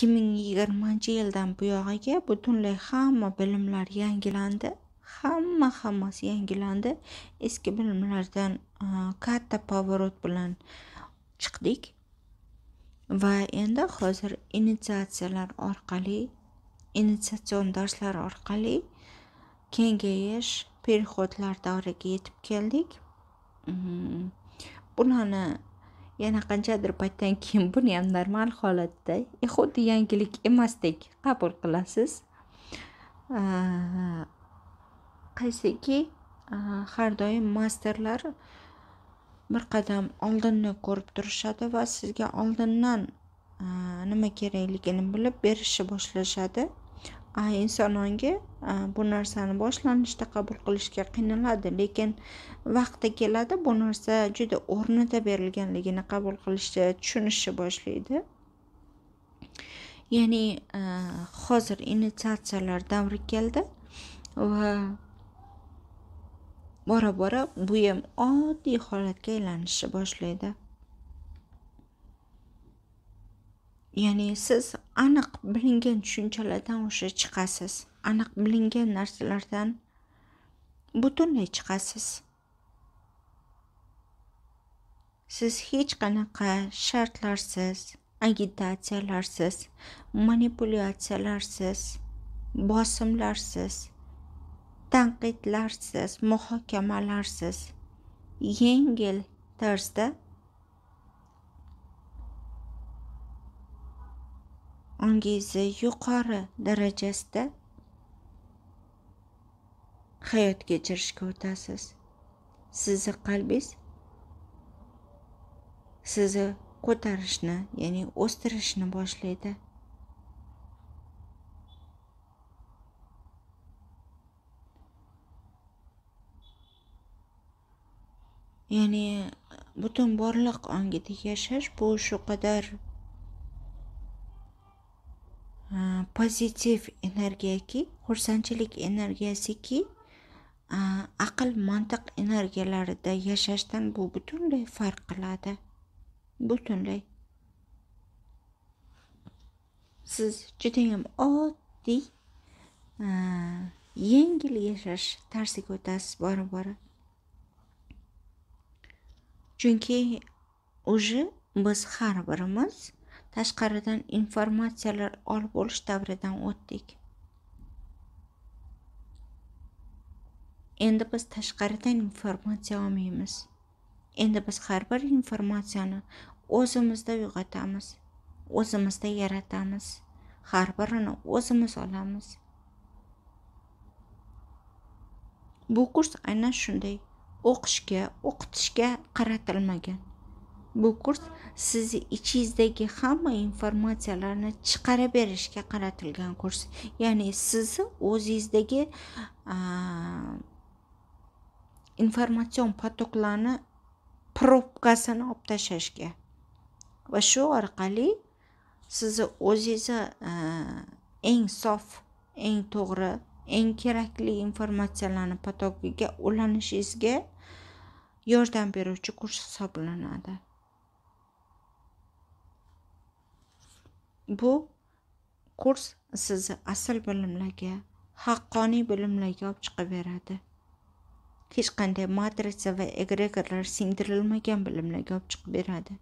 ikki ming yigirmanchi yildan buyog'iga butunlay hamma bilimlar yangilandi. Hamma hammasi yangilandi. Eski bilimlardan katta поворот bilan chiqdik. Va endi hozir initiatsiyalar orqali initsatsion darslar orqali kengayish переходlar davriga yetib keldik. Mm-hmm. Bularni yana qanchadir paytdan keyin buni ham normal holatda? E, xuddi yangilik emasdek qabul qilasiz? Qaysiki har doim masterlar bir qadam oldinni ko'rib turishadi va sizga oldindan nima kerakligini bilib berishni boshlashadi. Inson ongi bu narsani boshlanishda qabul qilishga qiynaladi lekin vaqti keladi bu narsa juda o'rnida berilganligini qabul qilishni tushunishni boshlaydi. Ya'ni hozir initiatsiyalar davri keldi va bora bora bu ham oddiy holatga aylanishni boshlaydi. Ya'ni siz aniq bilingan tushunchalardan o'sha chiqasiz. Aniq bilingan narsalardan butunlay chiqasiz. Siz hech qanaqa shartlarsiz agitatsiyalarsiz manipulyatsiyalarsiz bosimlarsiz tanqidlarsiz muhokamalarsiz. Yengil tarzda ongizi yuqori darajasida hayot kechirishga o'tasiz. Sizni qalbingiz sizni ko'tarishni ya'ni o'stirishni boshlaydi. Ya'ni butun borliq ongida yashash bu shu qadar pozitiv energiyaki xursandchilik energiyasiki aql mantiq energiyalarida yashashdan bu butunlay farq qiladi. Butunlay. Siz judayam oddiy yengil yashash tarziga o'tasiz bora bora. Chunki уже biz har birimiz tashqaridan informatsiyalar olib olish davridan o'tdik. Endi biz tashqaridan informatsiya olmaymiz. Endi biz har bir informatsiyani o'zimizda uyg'otamiz o'zimizda yaratamiz. Har birini o'zimiz olamiz. Bu kurs aynan shunday o'qishga o'qitishga qaratilmagan. Bu kurs sizni ichingizdagi hamma informatsiyalarni chiqarib berishga qaratilgan kurs. Ya'ni sizni o'zingizdagi informatsion potoklarni probkasini olib tashlashga. Va shu orqali sizni o'zingizni eng sof eng to'g'ri eng kerakli informatsiyalarni potokiga ulanishingizga yordam beruvchi kurs hisoblanadi. Bu kurs sizni asl bilimlarga haqqoniy bilimlarga olib chiqib beradi hech qanday matritsa va egregorlar singdirilmagan bilimlarga olib chiqib beradi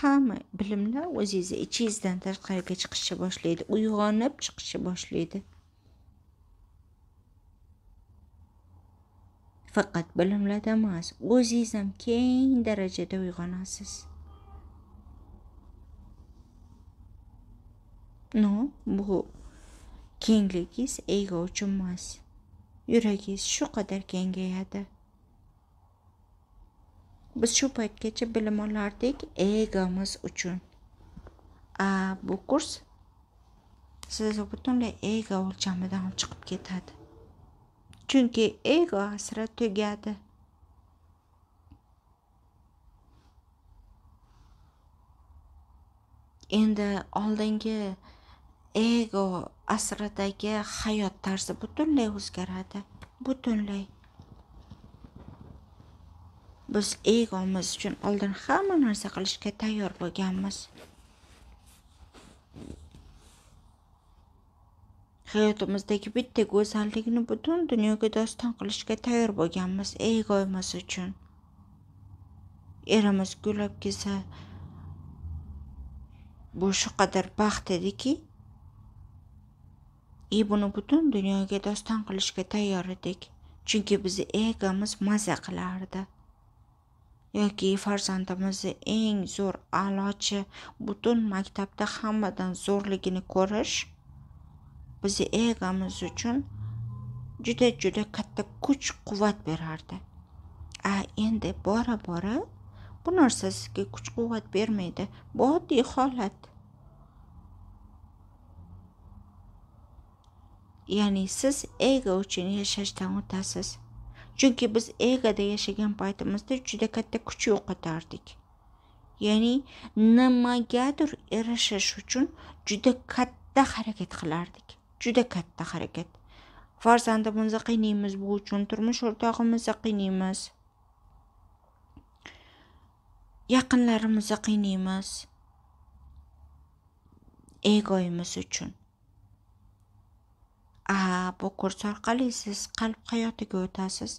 hamma bilimlar o'zingizni ichingizdan tashqariga chiqishni boshlaydi uyg'onib chiqishni boshlaydi. Faqat bilimlarda emas o'zingiz ham keng darajada uyg'onasiz. No bu kengligingiz ego uchun emas. Yuragingiz shu qadar kengayadi. Biz shu paytgacha bilim olardik egomiz uchun. A bu kurs sizni butunlay ego o'lchamidan chiqib ketadi. Chunki ego asri tugadi. Endi oldingi ego asridagi hayot tarzi butunlay o'zgaradi butunlay. Biz egomiz uchun oldin hamma narsa qilishga tayyor bo'lganmiz. Hayotimizdagi bitta go'zallikni butun dunyoga doston qilishga tayyor bo'lganmiz egomiz uchun. Erimiz gullab kelsa bu shu qadar baxt ediki и buni butun dunyoga doston qilishga tayyor edik. Chunki bizni egomiz maza qilardi. Yoki farzandimizni eng zo'r a'lochi butun maktabda hammadan zo'rligini ko'rish bizni egomiz uchun juda juda katta kuch quvvat berardi. A endi bora bora bu narsa sizga kuch quvvat bermaydi. Bu oddiy holat. Ya'ni siz ego uchun yashashdan o'tasiz. Chunki biz egoda yashagan paytimizda juda katta kuch yo'qotardik. Ya'ni nimagadir erishish uchun juda katta harakat qilardik. Juda katta harakat. Farzandimizni qiynaymiz bu uchun turmush o'rtog'imizni qiynaymiz. Yaqinlarimizni qiynaymiz. Egoyimiz uchun. A bu kurs orqali siz qalb hayotiga o'tasiz.